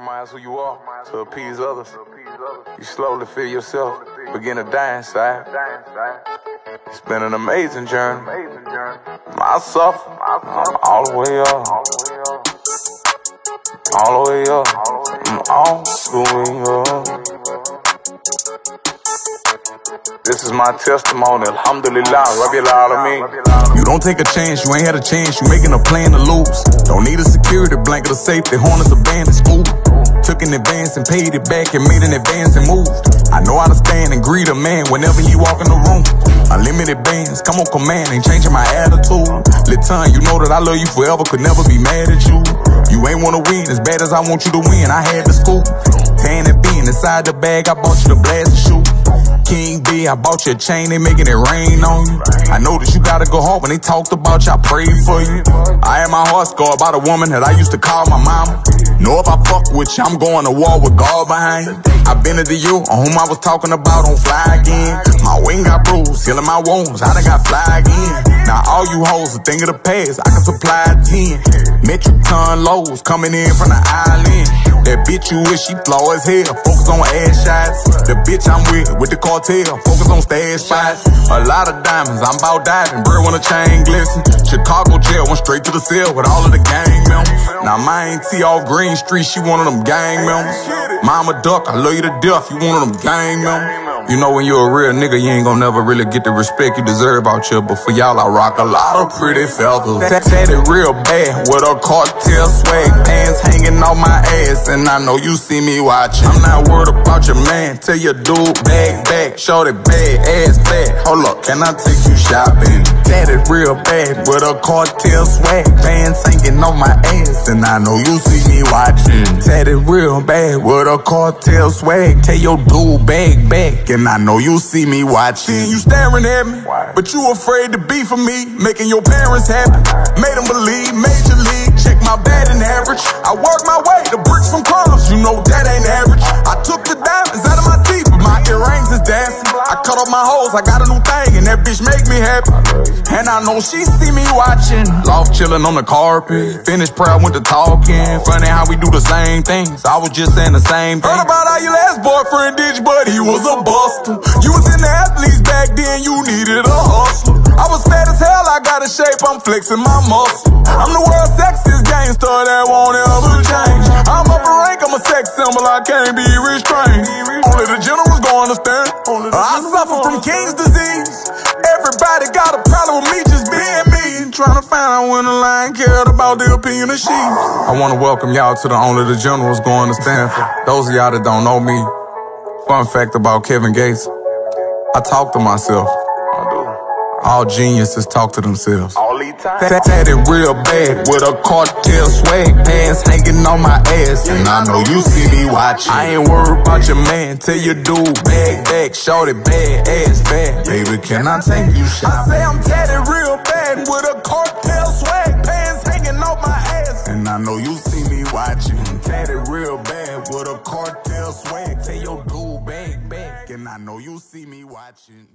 Minds who you are to appease others. You slowly feel yourself begin to die inside. It's been an amazing journey. I'm all the way up, all the way up, I'm all the way up. This is my testimony, alhamdulillah, rabbil alameen. You don't take a chance, you ain't had a chance, you making a plan to lose. Don't need a security blanket or safety, harness a band is. Took an advance and paid it back and made an advance and moved. I know how to stand and greet a man whenever he walk in the room. Unlimited bands, come on command, ain't changing my attitude. Litan, you know that I love you forever, could never be mad at you. You ain't wanna win as bad as I want you to win, I had to scoop. And inside the bag, I bought you the blast and shoot. King B, I bought you a chain, they making it rain on you. I know that you gotta go home when they talked about you, I prayed for you. I had my heart scarred by the woman that I used to call my mama. Know if I fuck with you, I'm going to war with God behind you. I been to you, on whom I was talking about on fly again. Healing my wounds, I done got fly again. Now all you hoes a thing of the past, I can supply 10. Metric ton lows coming in from the island. That bitch you wish she flaw as hell. Focus on ass shots. The bitch I'm with, with the cartel. Focus on stash spots. A lot of diamonds, I'm about diving. Bird when a chain glisten. Chicago jail, went straight to the cell with all of the gang members. Now my T off Green Street, she one of them gang members. Mama Duck, I love you to death, you one of them gang members. You know when you're a real nigga, you ain't gonna never really get the respect you deserve out here. But for y'all, I rock a lot of pretty feathers. That it real bad with a cartel swag, and I know you see me watching. I'm not worried about your man. Tell your dude bag back, show that bad ass fat. Hold up, can I take you shopping? Tatted real bad with a cartel swag, pants hanging on my ass, and I know you see me watching. Tatted real bad with a cartel swag. Tell your dude bag back and I know you see me watching. You staring at me, but you afraid to be for me. Making your parents happy, made them believe. Major league, check my bad batting average. I cut off my hoes, I got a new thing, and that bitch make me happy. And I know she see me watching. Loft chilling on the carpet. Finished prayer, went to talking. Funny how we do the same things. I was just saying the same thing. Heard about how your last boyfriend ditched, but he was a buster. You was in the athletes back then, you needed a hustler. I was fat as hell, I got a shape, I'm flexing my muscle. I'm the world's sexiest gangster that won't ever change. I'm up a rank, I'm a sex symbol, I can't be restrained. The generals gonna understand. I suffer from King's disease. Everybody got a problem with me just being me. Trying to find out when the line cared about the opinion of she. I wanna welcome y'all to the Only the Generals going to Stanford. Those of y'all that don't know me, Fun fact about Kevin Gates, I talk to myself. All geniuses talk to themselves. All. That it real bad with a cartel swag pants hanging on my ass. And I know you see me watching. I ain't worried about your man. Tell your dude bag back, shorty bad ass bad. Baby, can I take you shopping? I say I'm tatted real bad with a cartel swag pants hanging on my ass. And I know you see me watching. Tatted real bad with a cartel swag. Tell your dude bag back, and I know you see me watching.